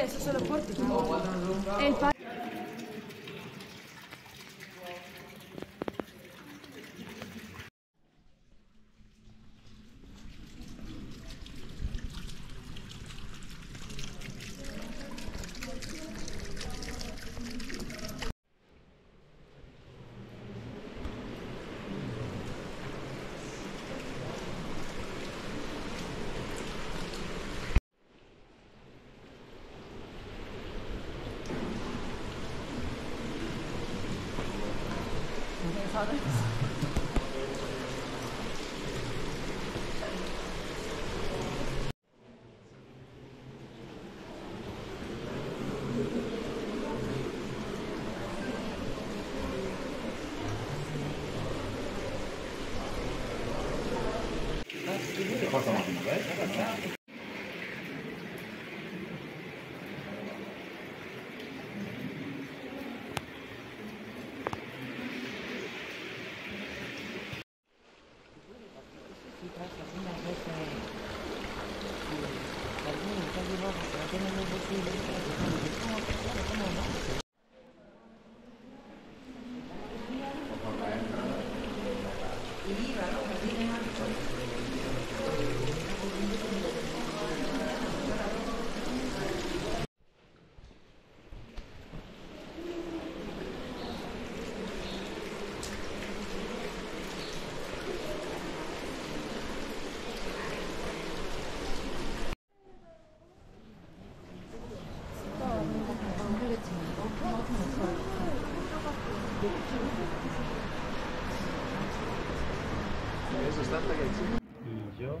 eso solo por ti. El personalmente, right? Gracias. Eso está Y yo,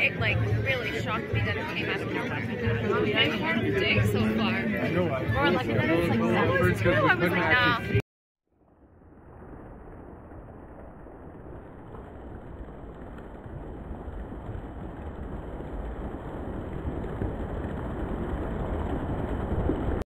It like really shocked me that it came out of nowhere. I haven't had dig so far. Or like, it's like, I was like, nah.